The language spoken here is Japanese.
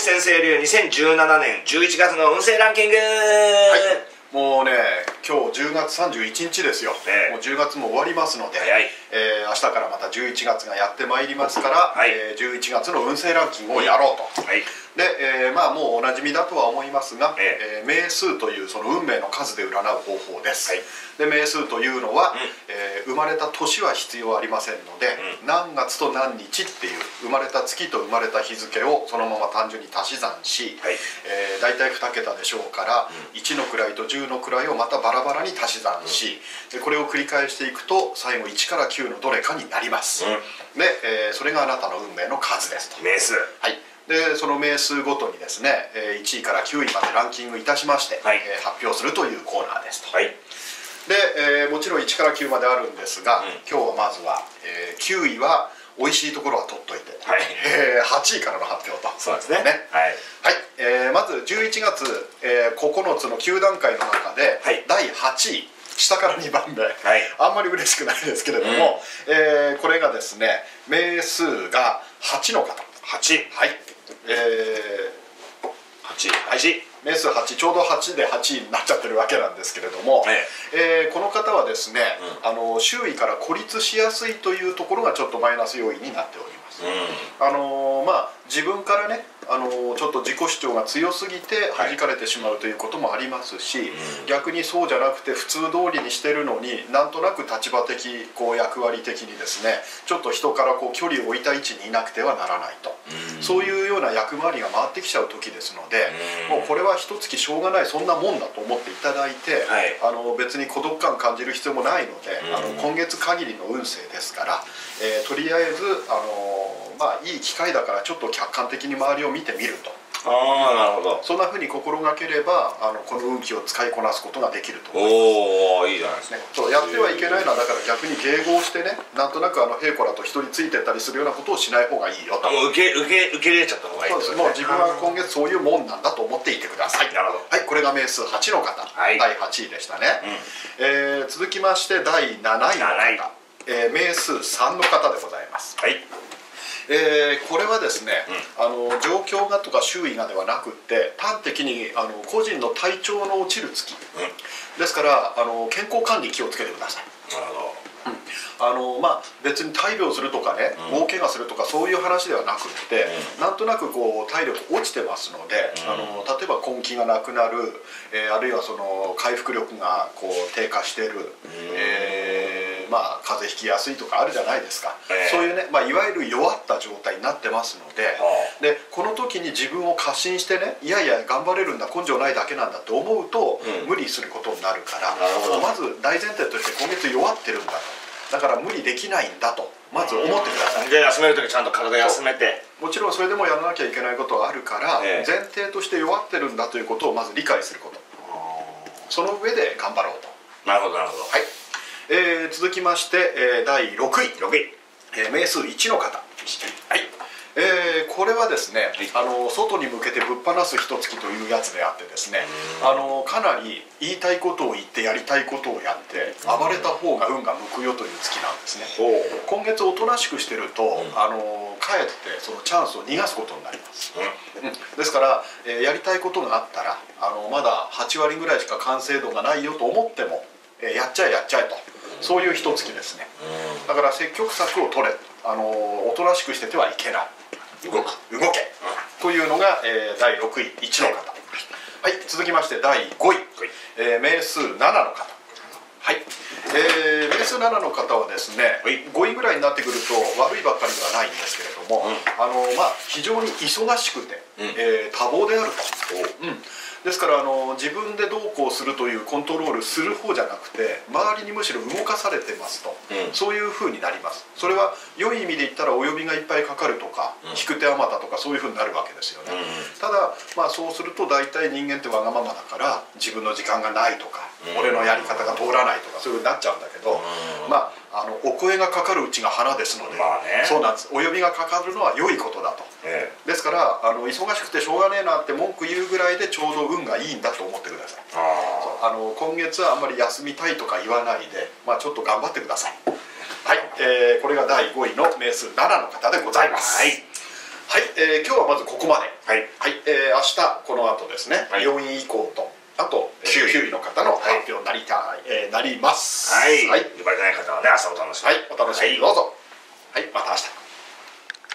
星先生流2017年11月の運勢ランキング。はい。もうね今日10月31日ですよ、ええもう10月も終わりますので、えー明日からまた11月がやってまいりますから、はい。えー11月の運勢ランキングをやろうと、はいで、えーまあもうおなじみだとは思いますが、ええ。ー名数というその運命の数で占う方法です、はい。で名数というのは、うん。えー生まれた年は必要ありませんので、う何月と何日っていう生まれた月と生まれた日付をそのまま単純に足し算し、はい。えー大体2桁でしょうから、1の位と10の位をまたバラバラに足し算し、でこれを繰り返していくと最後1から9のどれかになります、うん。で、えーそれがあなたの運命の数ですと。名数。はいでその名数ごとにですね、えー1位から9位までランキングいたしまして、はい。えー発表するというコーナーですと、はい。で、えーもちろん1から9まであるんですが、うん。今日はまずは、えー9位は美味しいところは取っといて、はい。えー8位からの発表と。そうですね。ね。はい。はい、えーまず11月、えー9つの9段階の中で、はい。第8位下から2番目、い。あんまり嬉しくないですけれども、えーこれがですね名数が8の方。8はいえ8 8ー名数8ちょうど8で8位になっちゃってるわけなんですけれども、えーこの方はですね、あの周囲から孤立しやすいというところがちょっとマイナス要因になっております、うあのーまあ自分からね、あのーちょっと自己主張が強すぎてはい。弾かれてしまうということもありますし、ん。逆にそうじゃなくて普通通りにしてるのになんとなく立場的こう役割的にですねちょっと人からこう距離を置いた位置にいなくてはならないと、ん。そういうような役回りが回ってきちゃう時ですので、うん。もうこれは一月しょうがないそんなもんだと思っていただいて、はい。あの別に孤独感感じる必要もないので、うん。あの今月限りの運勢ですから、えーとりあえずあのまあいい機会だからちょっと客観的に周りを見てみると。ああなるほど。そんなふうに心がければあのこの運気を使いこなすことができると思います。おおいいじゃないですねね、そうやってはいけないのはだから逆に迎合してねなんとなくあの平子らと人についてったりするようなことをしない方がいいよと。あもう受け受け受け入れちゃった方がいいそうです。もう自分は今月そういうもんなんだと思っていてください。なるほど。はいこれが名数8の方、はい。第8位でしたね、えー続きまして第7位の7位。方、えー名数3の方でございます。はいえーこれはですね、あの状況がとか周囲がではなくって端的にあの個人の体調の落ちる月。ですからあの健康管理気をつけてください。なるほあのまあ別に大病するとかね、うん。大怪我するとかそういう話ではなくって、なんとなくこう体力落ちてますので、うん。あの例えば根気がなくなる、えーあるいはその回復力がこう低下してる、えーまあ風邪ひきやすいとかあるじゃないですか、ええ。そういうね、まあ、いわゆる弱った状態になってますので、はでこの時に自分を過信してねいやいや頑張れるんだ根性ないだけなんだって思うと、うん。無理することになるから。まず大前提として今月弱ってるんだと。だから無理できないんだとまず思ってください。で休める時ちゃんと体休めて。もちろんそれでもやらなきゃいけないことはあるから、ええ。前提として弱ってるんだということをまず理解すること。その上で頑張ろうと。なるほどなるほど。はい、えー続きまして、えー第6位6位。えー名数1の方。はい。えーこれはですね、あの外に向けてぶっ放す一月というやつであってですねあのかなり言いたいことを言ってやりたいことをやって暴れた方が運が向くよという月なんですね。今月おとなしくしてると、ん。あのかえってそのチャンスを逃がすことになります、うん。うん。ですから、えーやりたいことがあったらあのまだ8割ぐらいしか完成度がないよと思っても、えーやっちゃえやっちゃえとそういう一月ですね。だから積極策を取れ。あのおとなしくしててはいけない。動く。動け。というのが、えー第6位1の方。はい続きまして第5位、えー名数7の方。はい、えー名数7の方はですね、はい。5位ぐらいになってくると悪いばっかりではないんですけれども、うん。あのまあ非常に忙しくて、うん。えー多忙であると、うん、ですからあの自分でどうこうするというコントロールする方じゃなくて周りにむしろ動かされてますと、うん。そういう風になります。それは良い意味で言ったらお呼びがいっぱいかかるとか、うん。引く手あまたとかそういう風になるわけですよね、うんただまあそうすると大体人間ってわがままだから自分の時間がないとか、うん。俺のやり方が通らないとかそういう風になっちゃうんだけど、うん。まああのお声がかかるうちが花ですので、まあね。そうなんです。お呼びがかかるのは良いことだとあの忙しくてしょうがねえなって文句言うぐらいでちょうど運がいいんだと思ってください。えああの今月はあんまり休みたいとか言わないで、まあ、ちょっと頑張ってください。はい、えーこれが第5位の名数7の方でございます。はい。はい、えー今日はまずここまで。はい。はい、えー明日この後ですね、はい。4位以降とあと9 9位。の方の発表になりたい、えーなります。はい、はい、呼ばれてない方はね朝お楽しみはいお楽しみにどうぞ。はい、また明日